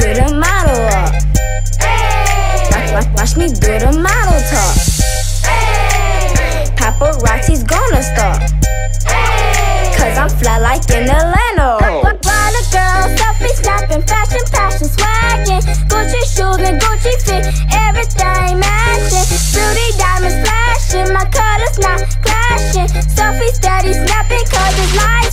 do the model walk. Watch, watch, watch me do the model talk. Paparazzi's gonna stop. Cause I'm fly like in Atlanta. Oh. While the girls selfie snapping, fashion, passion, swagging. Gucci shoes and Gucci fit, everything matching. Beauty diamonds flashing, my colors not clashing. Selfie steady snapping, cause it's lights,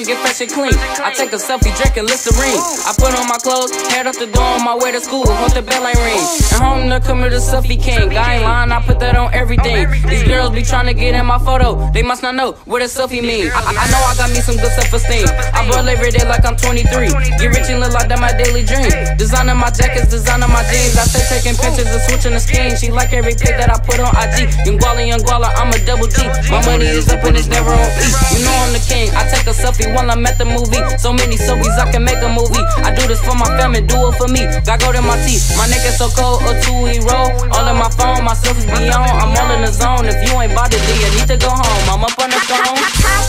Morning, get fresh and clean. I take a selfie, drinking Listerine. I put on my clothes, head up the door on my way to school. Hope the bell ain't ring. And home to come to the selfie king. I ain't lying, I put that on everything. These girls be trying to get in my photo. They must not know what a selfie means. I, I know I got me some good self esteem. I ball every day like I'm 23. Get rich and live like that my daily dream. Designing my jackets, designing my jeans. I stay taking pictures and switching the scheme. She like every pic that I put on IG. Young Gualla, young Gualla, I'm a double G. My money is up and it's never on E. You know I'm the king. I take a selfie while I'm at the movie. So many selfies, I can make a movie. I do this for my family, do it for me. Got gold in my teeth. My neck is so cold, a two roll. All in my phone, my selfies be on. I'm all in the zone. If you ain't bothered, then you need to go home. I'm up on the phone.